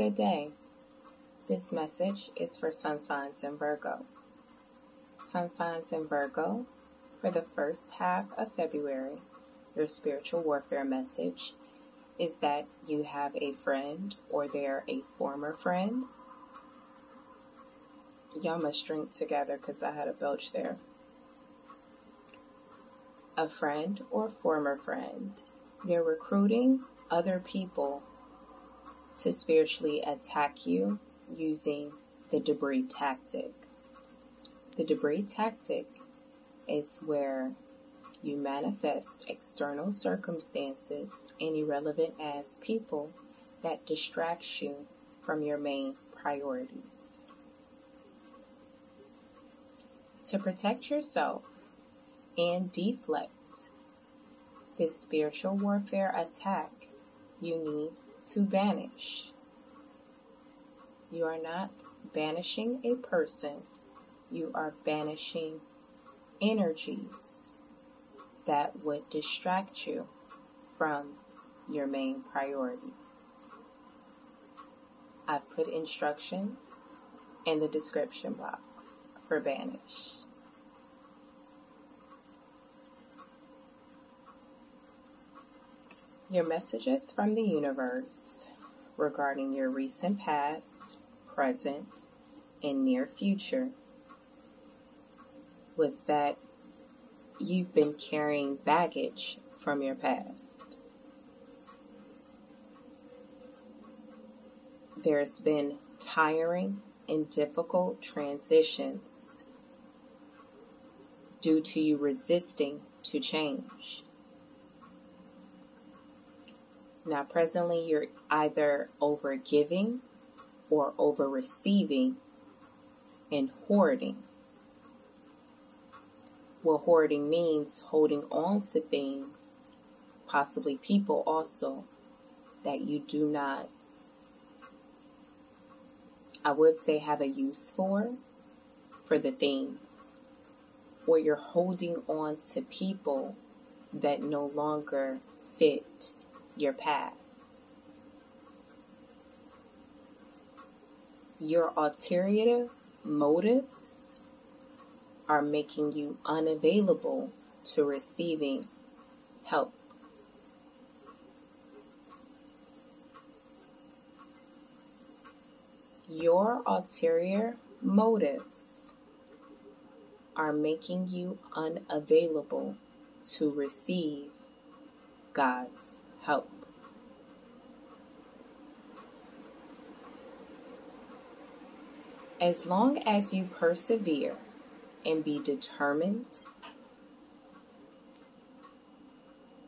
Good day. This message is for Sun Signs and Virgo. Sun Signs and Virgo, for the first half of February, your spiritual warfare message is that you have a friend or they're a former friend. Y'all must drink together because I had a belch there. A friend or former friend. They're recruiting other people to spiritually attack you using the debris tactic. The debris tactic is where you manifest external circumstances and irrelevant as people that distracts you from your main priorities. To protect yourself and deflect this spiritual warfare attack, you need to banish. You are not banishing a person, you are banishing energies that would distract you from your main priorities. I've put instructions in the description box for banish. Your messages from the universe regarding your recent past, present, and near future was that you've been carrying baggage from your past. There's been tiring and difficult transitions due to you resisting to change. Now, presently, you're either over giving or over receiving and hoarding. What hoarding means holding on to things, possibly people also, that you do not, I would say, have a use for, for the things. Or you're holding on to people that no longer fit your path. Your ulterior motives are making you unavailable to receiving help. Your ulterior motives are making you unavailable to receive God's help. As long as you persevere and be determined,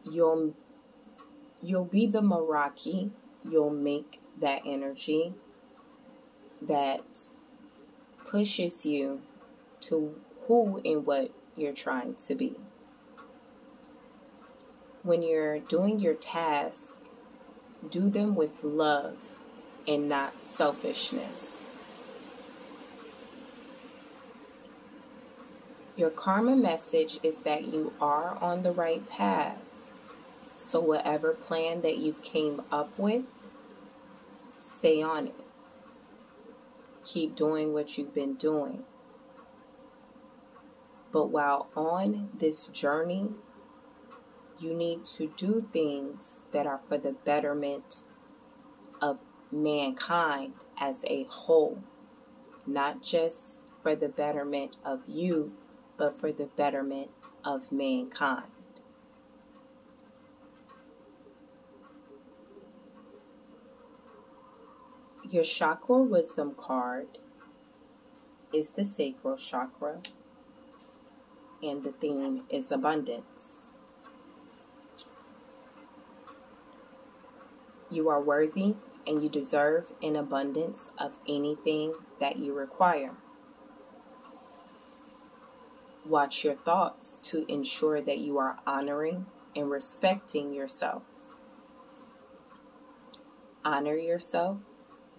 you'll you'll be the Meraki, you'll make that energy that pushes you to who and what you're trying to be when you're doing your tasks, do them with love and not selfishness. Your karma message is that you are on the right path. So whatever plan that you've came up with, stay on it. Keep doing what you've been doing. But while on this journey you need to do things that are for the betterment of mankind as a whole, not just for the betterment of you, but for the betterment of mankind. Your chakra wisdom card is the sacral chakra, and the theme is abundance. You are worthy and you deserve an abundance of anything that you require. Watch your thoughts to ensure that you are honoring and respecting yourself. Honor yourself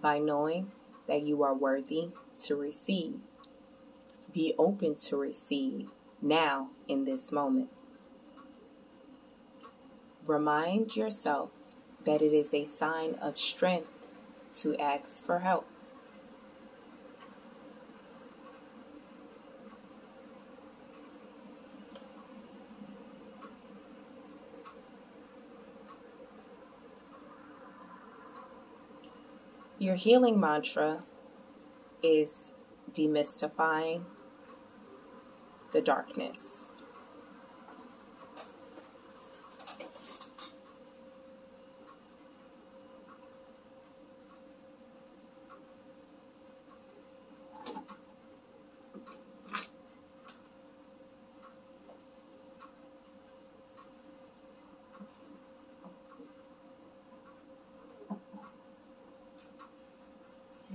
by knowing that you are worthy to receive. Be open to receive now in this moment. Remind yourself that it is a sign of strength to ask for help. Your healing mantra is demystifying the darkness.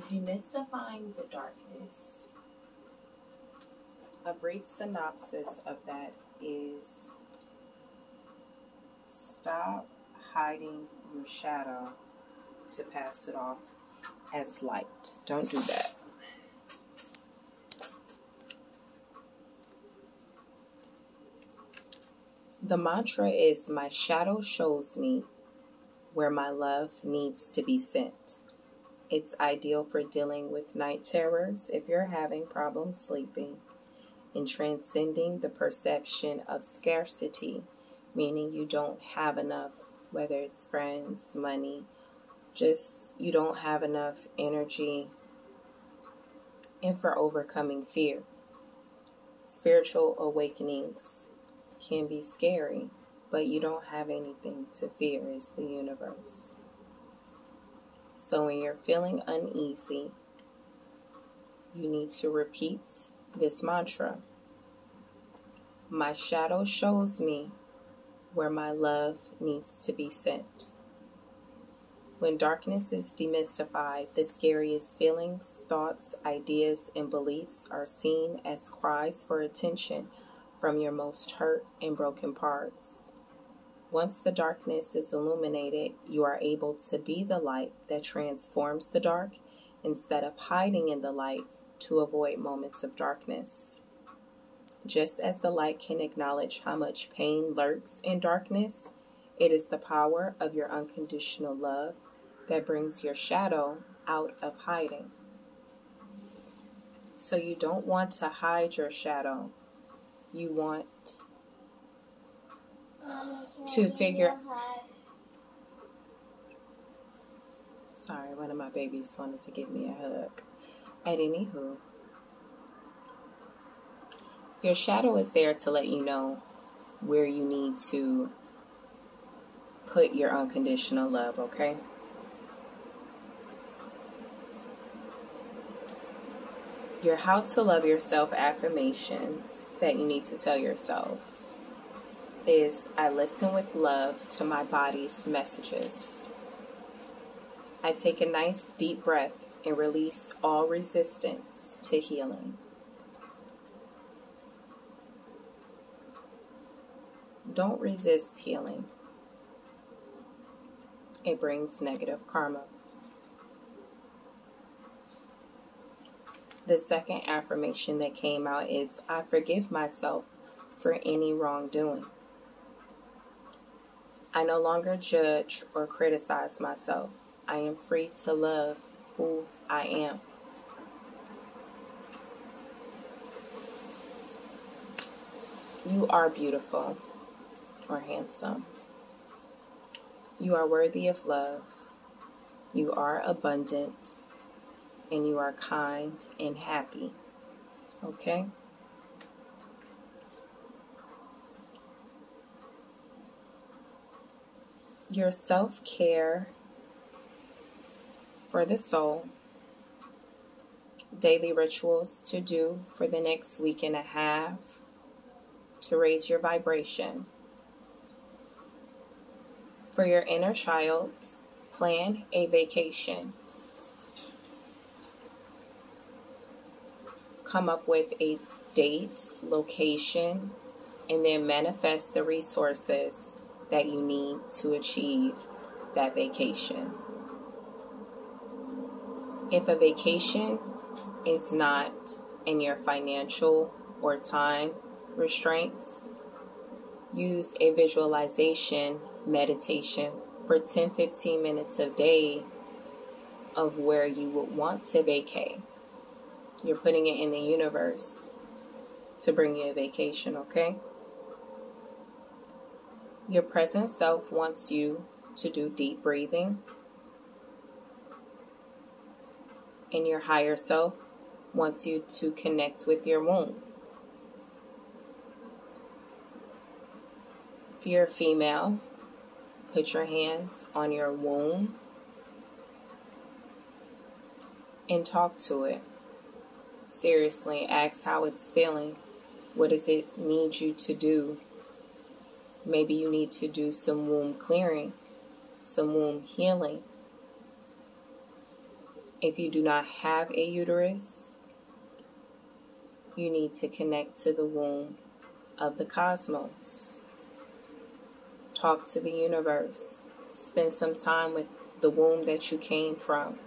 Demystifying the darkness. A brief synopsis of that is stop hiding your shadow to pass it off as light. Don't do that. The mantra is My shadow shows me where my love needs to be sent. It's ideal for dealing with night terrors if you're having problems sleeping and transcending the perception of scarcity, meaning you don't have enough, whether it's friends, money, just you don't have enough energy, and for overcoming fear. Spiritual awakenings can be scary, but you don't have anything to fear, it's the universe. So when you're feeling uneasy, you need to repeat this mantra. My shadow shows me where my love needs to be sent. When darkness is demystified, the scariest feelings, thoughts, ideas, and beliefs are seen as cries for attention from your most hurt and broken parts. Once the darkness is illuminated, you are able to be the light that transforms the dark instead of hiding in the light to avoid moments of darkness. Just as the light can acknowledge how much pain lurks in darkness, it is the power of your unconditional love that brings your shadow out of hiding. So you don't want to hide your shadow. You want to figure. Sorry, one of my babies wanted to give me a hug. At anywho, your shadow is there to let you know where you need to put your unconditional love, okay? Your how to love yourself affirmations that you need to tell yourself is I listen with love to my body's messages. I take a nice deep breath and release all resistance to healing. Don't resist healing. It brings negative karma. The second affirmation that came out is I forgive myself for any wrongdoing. I no longer judge or criticize myself. I am free to love who I am. You are beautiful or handsome. You are worthy of love. You are abundant. And you are kind and happy. Okay? Your self care for the soul, daily rituals to do for the next week and a half to raise your vibration. For your inner child, plan a vacation. Come up with a date, location, and then manifest the resources that you need to achieve that vacation. If a vacation is not in your financial or time restraints, use a visualization meditation for 10 15 minutes a day of where you would want to vacate. You're putting it in the universe to bring you a vacation, okay? Your present self wants you to do deep breathing, and your higher self wants you to connect with your womb. If you're a female, put your hands on your womb and talk to it. Seriously, ask how it's feeling. What does it need you to do? Maybe you need to do some womb clearing, some womb healing. If you do not have a uterus, you need to connect to the womb of the cosmos. Talk to the universe. Spend some time with the womb that you came from.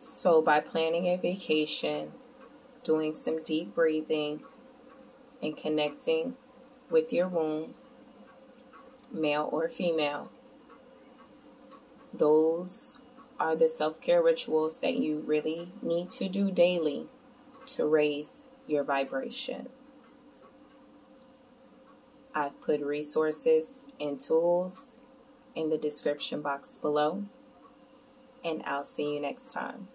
So, by planning a vacation, doing some deep breathing, and connecting with your womb, male or female, those are the self care rituals that you really need to do daily to raise your vibration. I've put resources and tools in the description box below, and I'll see you next time.